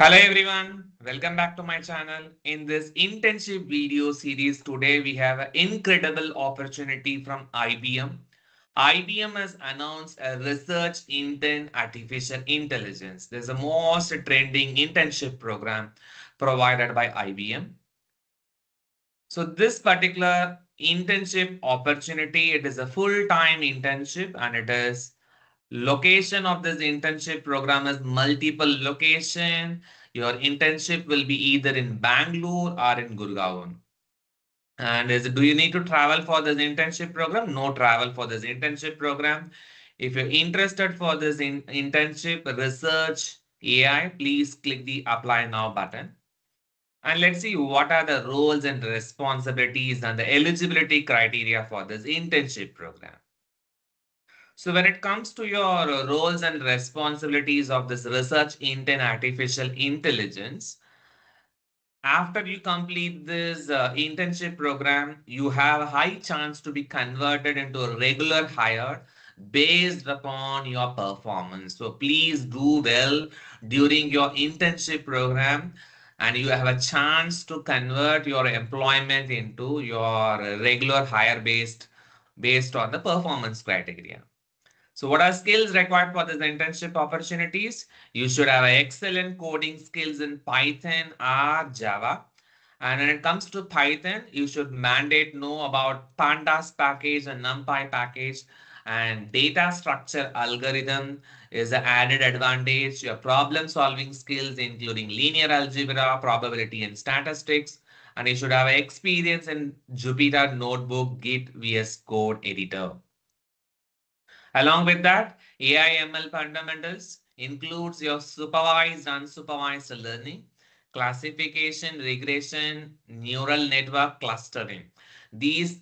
Hello everyone, welcome back to my channel. In this internship video series today, we have an incredible opportunity from IBM. IBM has announced a research intern artificial intelligence. There's a most trending internship program provided by IBM. So this particular internship opportunity, it is a full-time internship and it is Location of this internship program is multiple location. Your internship will be either in Bangalore or in Gurgaon. And is do you need to travel for this internship program? No travel for this internship program. If you're interested for this in internship research AI, please click the apply now button. And let's see what are the roles and responsibilities and the eligibility criteria for this internship program. So when it comes to your roles and responsibilities of this research intern artificial intelligence, after you complete this uh, internship program, you have a high chance to be converted into a regular hire based upon your performance. So please do well during your internship program and you have a chance to convert your employment into your regular hire based based on the performance criteria. So what are skills required for this internship opportunities? You should have excellent coding skills in Python or Java. And when it comes to Python, you should mandate know about pandas package and numpy package and data structure algorithm is an added advantage. Your problem solving skills, including linear algebra, probability and statistics. And you should have experience in Jupyter Notebook, Git, VS Code editor. Along with that, AI ML fundamentals includes your supervised, unsupervised learning, classification, regression, neural network clustering. These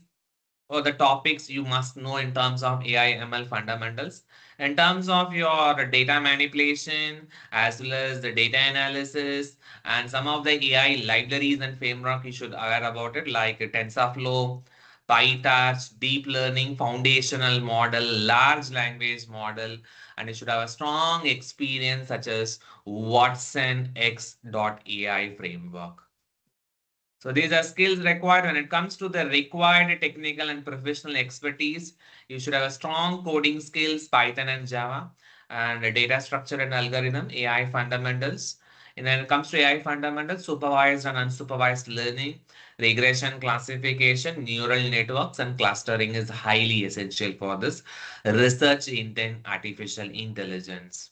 are the topics you must know in terms of AI ML fundamentals. In terms of your data manipulation, as well as the data analysis, and some of the AI libraries and framework you should aware about it, like TensorFlow, PyTorch, deep learning, foundational model, large language model, and you should have a strong experience such as watsonx.ai framework. So these are skills required when it comes to the required technical and professional expertise. You should have a strong coding skills, Python and Java, and data structure and algorithm, AI fundamentals. And when it comes to AI fundamentals, supervised and unsupervised learning, regression classification, neural networks, and clustering is highly essential for this research intern artificial intelligence.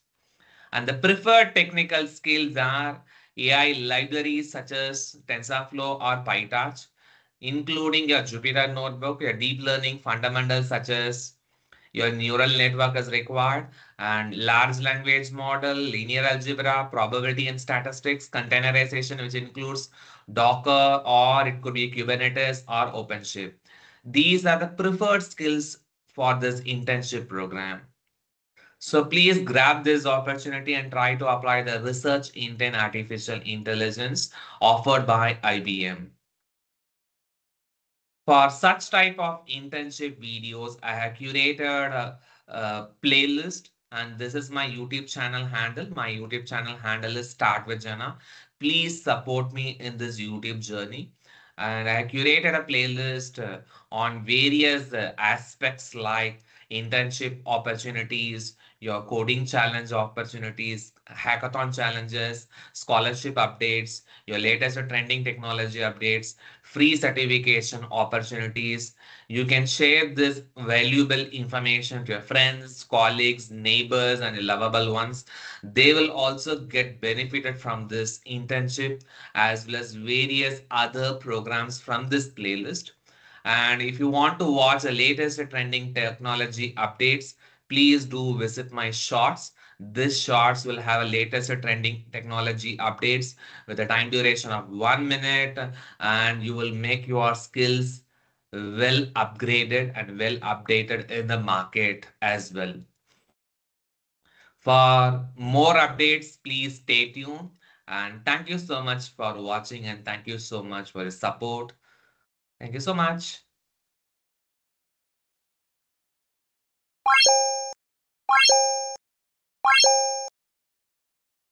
And the preferred technical skills are AI libraries such as TensorFlow or PyTorch, including your Jupyter Notebook, your deep learning fundamentals such as your neural network is required and large language model, linear algebra, probability and statistics, containerization, which includes Docker or it could be Kubernetes or OpenShift. These are the preferred skills for this internship program. So please grab this opportunity and try to apply the research intern artificial intelligence offered by IBM. For such type of internship videos, I have curated a, a, playlist and this is my YouTube channel handle. My YouTube channel handle is Start with Jana. Please support me in this YouTube journey. And I curated a playlist uh, on various uh, aspects like internship opportunities, your coding challenge opportunities, hackathon challenges, scholarship updates, your latest trending technology updates, free certification opportunities. You can share this valuable information to your friends, colleagues, neighbors, and lovable ones. They will also get benefited from this internship as well as various other programs from this playlist. And if you want to watch the latest trending technology updates, please do visit my shorts. This shorts will have a latest trending technology updates with a time duration of one minute and you will make your skills well upgraded and well updated in the market as well. For more updates, please stay tuned. And thank you so much for watching and thank you so much for your support. Thank you so much.